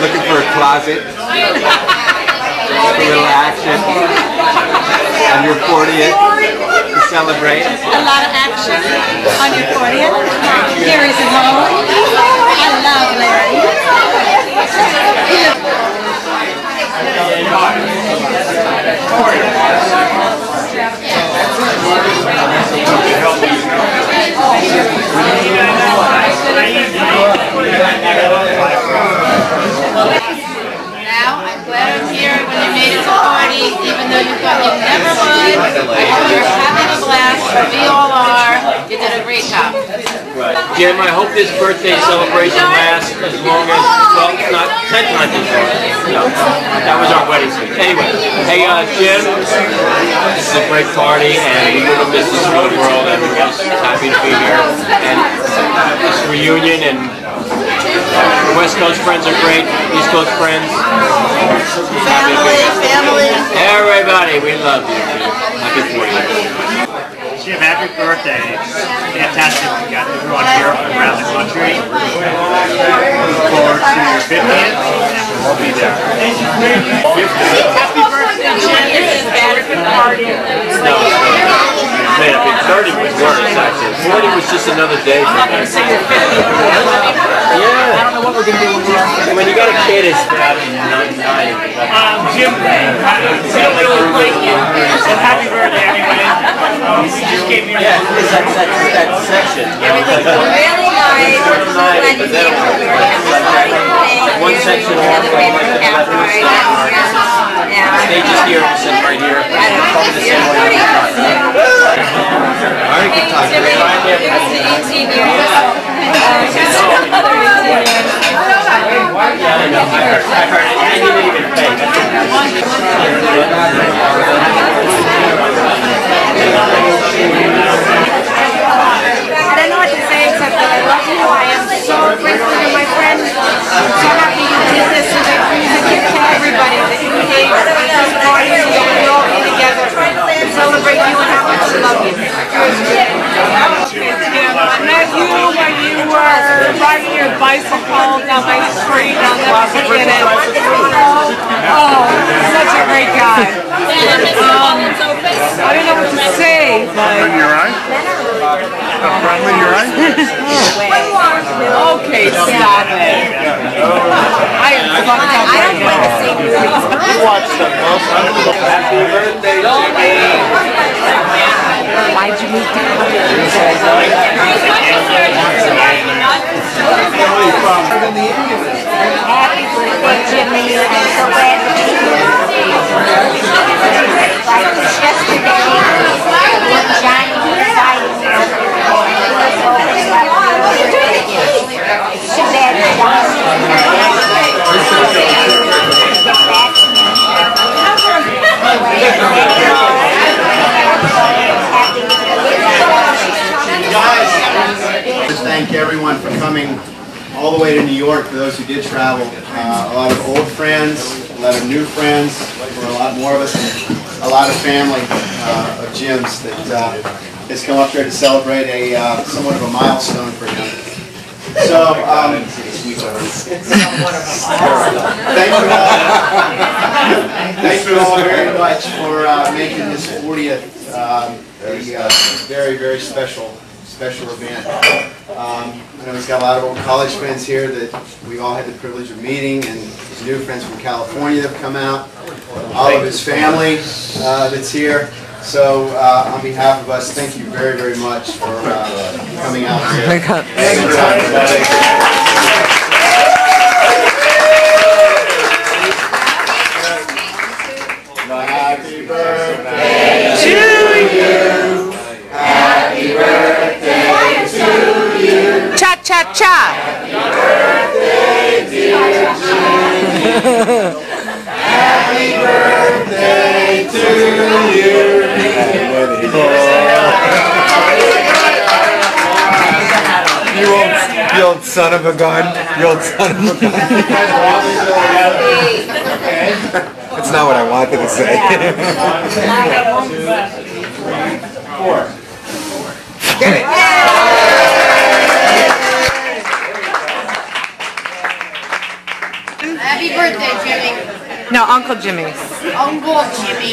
Looking for a closet. A little action. On your 40th to celebrate. a lot of action on your 40th. Gary's at home. I love Larry. Now, I'm glad I'm here when you made it to 40, even though you thought you never would. I hope you're having a blast. We all are. You did a great job. Jim, I hope this birthday celebration lasts as long as, well, not 10 times as long. No, that was our wedding speech. Anyway, hey, uh, Jim, this is a great party, and we wouldn't miss this for the world, and we're just happy to be here. And this reunion, and the West Coast friends are great, East Coast friends. Happy to be here. family. Everybody, we love you, Happy 40th. Jim, happy birthday. Fantastic you got everyone here from around the country. Looking forward to your 50th, and we'll all be there. Happy birthday, Jim. This is bad for the party. No, man, I think 30 was worse, actually. 40 was just another day for me. Yeah. I don't know what we're going to do when you got a kid, it's bad and not nine. Um, Jim, Jim really like you. So happy birthday, everybody. Um, we just came here. Yeah, it's that, that, that section. Everything's really nice. I'm so glad you came. We were having a party today. One section The other way to the campfire. Yeah. Stage is here, sit right here. Probably the same way. I can talk to you. That's the um, 18 years. Yeah, I know. I heard, I heard it. I didn't even pay. I don't know what to say except that I love you. I am so grateful you're my friend. I'm so happy you did this as a, as a gift to everybody that you gave this party so that we all be together and celebrate you and how much we love you. I met you when you were riding your bicycle down my street. I'll never forget it. Oh, such a great guy. Um, I don't know what to say, but You're right. How friendly you're right. okay, stop it. I am fucked up right now. You watched the most Happy birthday, Jimmy. Why'd you move to Happy birthday, Jimmy. I'm so glad to be here. Yesterday, when Johnny decided to go to It's too bad that Johnny get back to me. Just thank everyone for coming all the way to New York, for those who did travel. Uh, a lot of old friends, a lot of new friends, for a lot more of us, a lot of family uh, of Jim's that uh, has come up here to celebrate a uh, somewhat of a milestone for him. So, um, thank you all. Thank you all very much for uh, making this 40th um, a uh, very, very special, special event. Um, I know he's got a lot of old college friends here that we've all had the privilege of meeting, and his new friends from California that have come out, all of his family uh, that's here. So uh, on behalf of us, thank you very, very much for uh, coming out here. Thank you. Happy birthday to Cha cha cha. Happy birthday, dear Jimmy. You old, you old son of a gun. You old son of a gun. That's not what I wanted to say. No, Uncle Jimmy's. Uncle Jimmy.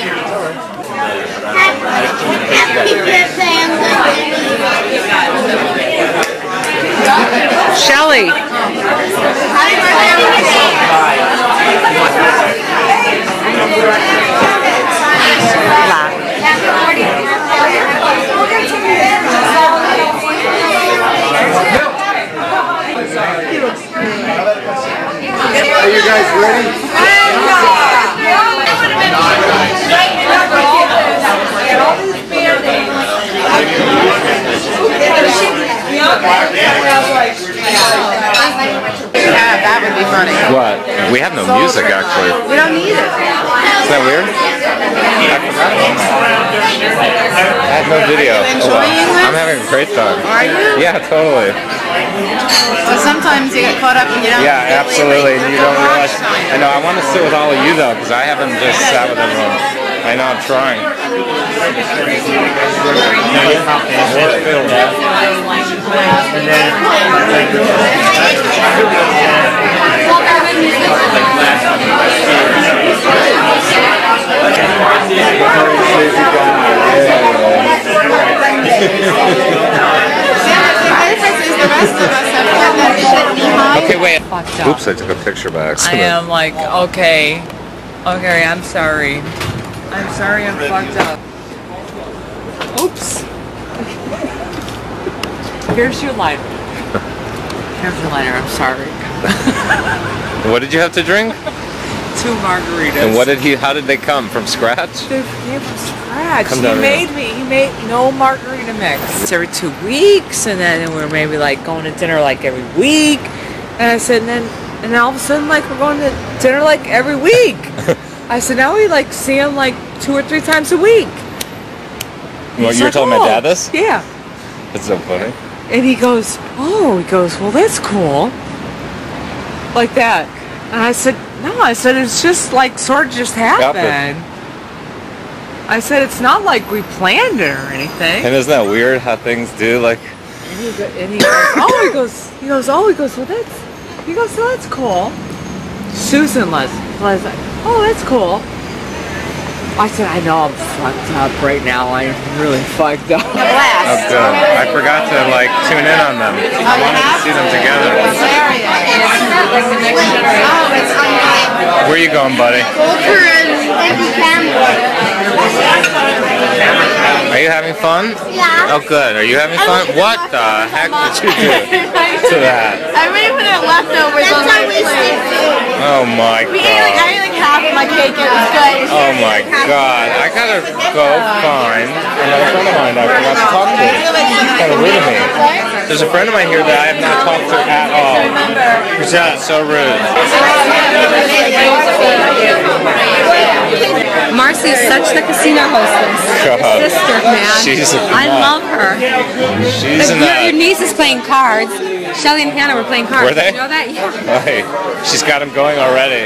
Happy birthday, Uncle Jimmy. Shelly. Happy birthday, Uncle Are you guys ready? Yeah, that would be funny. What? We have no music actually. We don't need it. Is that weird? I forgot about that. I have no video. Oh, well. I'm having a great time. Are you? Yeah, totally. Well, sometimes you get caught up and you don't. Yeah, absolutely. You don't realize. I know. I want to sit with all of you though, because I haven't just sat with everyone. I know. I'm trying. And then, The difference is the rest of us have put that shit behind. Okay, wait. Oops, I took a picture by I am like, okay. Okay, I'm sorry. I'm sorry I'm fucked up. Oops. Here's your lighter. Here's your lighter, I'm sorry. What did you have to drink? Two margaritas. And what did he? How did they come from scratch? They came from scratch. Come he down here. made me. He made no margarita mix. Every two weeks, and then we're maybe like going to dinner like every week. And I said, and then, and all of a sudden, like we're going to dinner like every week. I said, now we like see him like two or three times a week. You were like, telling my "Oh." dad this? Yeah. That's so funny. And he goes, oh, he goes, well, that's cool. Like that. And I said, no, I said, it's just like sort of just happened. I said, it's not like we planned it or anything. And isn't that weird how things do? Like, And he, go, and he goes, oh, he goes, he goes, oh, he goes, well, that's, he goes, well, that's cool. Susan was, was like, oh, that's cool. I said, I know I'm fucked up right now. I'm really fucked up. oh good. I forgot to like tune in on them. Oh, I wanted to see them together. Oh, it's unbelievable. Where are you going, buddy? Walter and Andy Campbell. Are you having fun? Yeah. Oh, good. Are you having fun? What the heck did you do to that? I really put in leftovers That's on my we plate. Oh my We ate like, I god. ate like half of my cake. It was good. Oh my god. I gotta go find another friend of mine that I forgot to talk to. It's kind of rude of me. There's a friend of mine here that I have not talked to at all. Who's that? So rude. Marcy is such the casino hostess. God. Sister, man. She's a I nut. love her. She's But your, your niece is playing cards. Shelly and Hannah were playing cards. Were they? You know that? Yeah. Hey, she's got them going already.